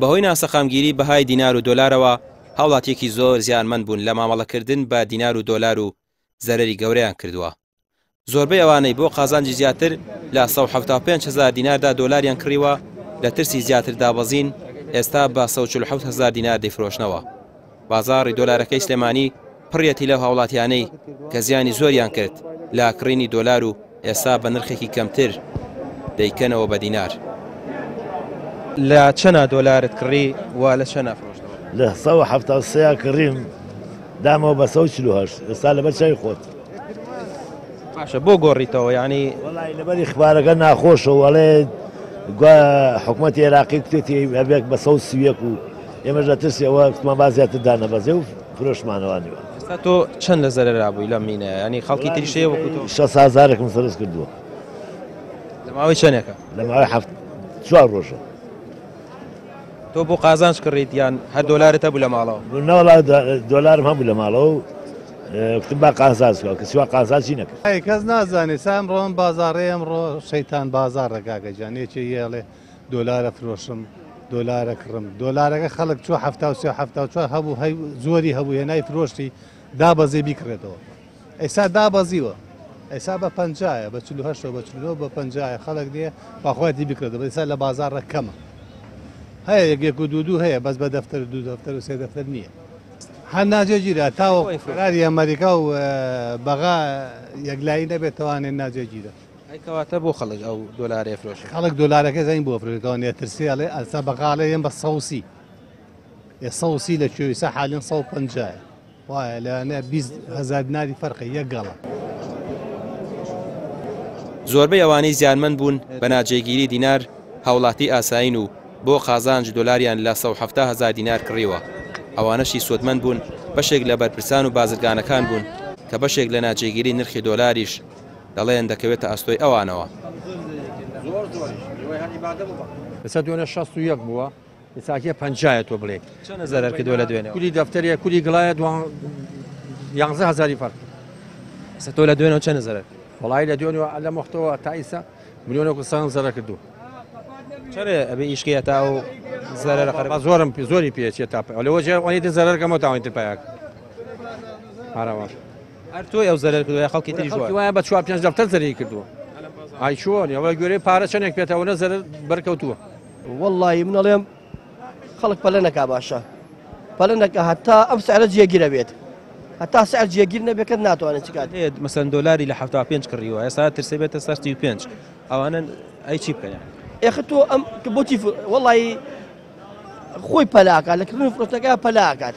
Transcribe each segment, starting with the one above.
بەهۆی ناسەقامگیری بەهای دینار و دۆلارەوە هاوڵاتیەکی زۆر زیانمەند بوون لە مامەڵەکردن بە دینار و دۆلار و زەرەری گەورەیان کردووە زۆربەی ئەوانەی بۆ قازانجی زیاتر لە 175 هزار دیناردا دۆلاریان کڕیوە لە ترسی زیاتر دابەزین ئێستا بە 147 هزار دینار دەیفرۆشنەوە. بازاڕی دۆلارەکەی سلێمانی پڕیەتی لەو هاوڵاتیانەی کە زیانی زۆریان کرد لە کڕینی دۆلار و ئێستا بە نرخێکی کەمتر دەیکەنەوە بە دینار. لە چەنە دۆلارت کڕی و لە چەنە فرۆشتەوە؟ لە سەد و حەفتا و سێ کڕیم دامەوە بە سەد و چل و هەشت ئێستا لەبەر چاوی خۆت. باشە بۆ گۆڕیتەوە یانی؟ وەڵایی لەبەر ئیخبارەکە ناخۆشە و ئەڵێ گوایە حکومەتی عێراقی کوتێتی ئەبێت بە سەد و سی و یەک و ئێمەش لە ترسی ئەوە وتمان با زیاتر دانەبەزێ و فرۆشمانەوە نیوە ئێستا تۆ چەند لە زەرەرا بووی لە مینە ینی خەڵکی تریشەیە وەکو تۆ شە هزارێکم سەرز کردووە لە ماوەی چەندێکە لە ماوەی هەفت چوار ڕۆژە تۆ بۆ قازانج کڕیت یان هەر دۆلارت هەبوو لە ماڵەوە ناوەڵا دۆلارم هەبوو لە ماڵەوە و وتم با قازانج کە سووا قازانجی نەکرد ئەی کەس نازانێت سام ڕۆم بازاڕێم ڕۆ شەیتان بازار ڕێکاکە جانێکی یێڵێ دۆلارە فرۆشم دۆلارە کڕم دۆلارەکە خەڵک چوە هەفتا و سێ هەفتا و چوار هەبوو هەی زۆری هەبوو هێنای فرۆشتی دابەزی بیکڕێتەوە ئێستا دابەزیوە ئێستا بە پەنجایە بە چلو هەشتەوە بە چلو بە پەنجایە خەڵک دێ باخواتی بکرێتەوە ئێستا لە بازار ڕەکەمە هەیە یەکێک و دوو دوو هەیە بەس بە دەفتەر دوو دەفتەر و سێ دەفتەر نییە هەر ناجێگیرە تاوە قراری ئەمریکا و بەغا یەکلایی نەبێت توانێت ناجێگیرە ئەی کەواتە بۆ خەڵک ئەو دۆلارە ئەفرۆشێ؟ خەڵک دۆلارەکەی زانین بۆ ئەفرۆشێت؟ ئەوە نێترسی ئەڵێ ئەلسا بەغاڵێ یەن بە سەوسی ئێ سەوسی لە کوێ ئیسا حالەن سەد و پەنجا وایە لەوانەیە بیست هەزار دیناری فەرقە یەک گەڵا. زۆربەی ئەوانەی زیانمەند بوون بە ناجێگیری دینار هاوڵاتی ئاسایین و بۆ قازانج دۆلاریان لە سەد و حەفتا هەزار دینار کڕیوە، ئەوانەشی سوودمەند بوون بەشێک لە بەرپرسان و بازرگانەکان بوون کە بەشێک لە ناجێگیری نرخی دۆلاریش دەڵێن دەکەوێتە ئەستۆی ئەوانەوە. ئێستا دوێنێ شەست و یەک بووە ئێساکیە پەنجایە تۆ بڵێ چەنە زەرەر کردووە لە دوێنێ کولی دەفتەرێ کولی گڵایە دوان یانزە هەزاری فەرق ئێستا تۆ لە دوێنەوە چەنە زەرەر وڵی لە دوێنەوە لە مختەوە تا ئیسا ملیۆنە کوسان زەرە کردو چەرێ ئەبێ ئیشکە تا و زەرەر قەر زۆرم زۆری پێچێت تا لەوە جێ ئەوەی زەرەرکەمە تاوانتر پیاک هەرەوە هەر تۆی ئەو زەرەر کردوە خەڵکی تری خەڵکی وایە بە چوار پێنج دەفتەر زەرەری کردووە ئای چۆن ئەوە گوێرەی پارە چەندێک پێێتەوە نە زەرەر بەرکەوتووە واللهی من ئەڵێم خەڵک پەلە نەکا باشە پەلە نەکە هەتا ئەم سعرە جێگیرە بێت هەتا سعر جێگیر نەبێکت ناتوانێت چکات هێت مەسەن دۆلاری لە هەفتا پێنج کڕیوە ئێستا ترسێ بێتە سەرتی و پێنج ئەوانە ئەی چی بکەیان ئێخ تۆ ئەم بۆتی واللهی خۆی پەلاکە لە کردن فرۆشتەکە پەلاکات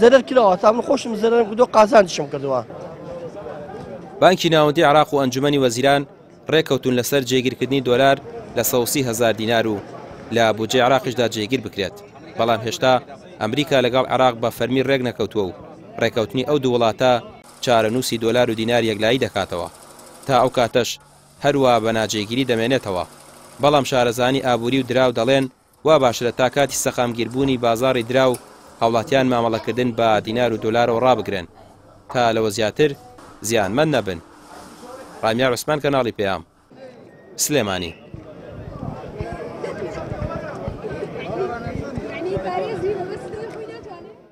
زەرەر کراوە تا من خۆشم زەرەرم کردو قازانجشم کردووە. بانکی ناوەندی عێراق و ئەنجومەنی وەزیران ڕێککەوتون لەسەر جێگیرکردنی دۆلار لە سەد و سی هەزار دینار و لە بودجەی عێراقیشدا جێگیر بکرێت، بەڵام هێشتا ئەمریکا لەگەڵ عێراق بە فەرمی ڕێکنەکەوتووە و ڕێککەوتنی ئەو دوو وڵاتە چارەنووسی دۆلار و دینار یەکلایی دەکاتەوە، تا ئەو کاتەش هەروا بە ناجێگیری دەمێنێتەوە، بەڵام شارەزانی ئابووری و دراو دەڵێن، وا باشترە تا کاتی سەقامگیر بوونی بازاڕی دراو هاوڵاتیان مامەڵە کردن بە دینار و دۆلارەوە ڕابگرن تا لەوە زیاتر زیانمەند نەبن. ڕامیا عوسمان کەناڵی پەیام، سلێمانی.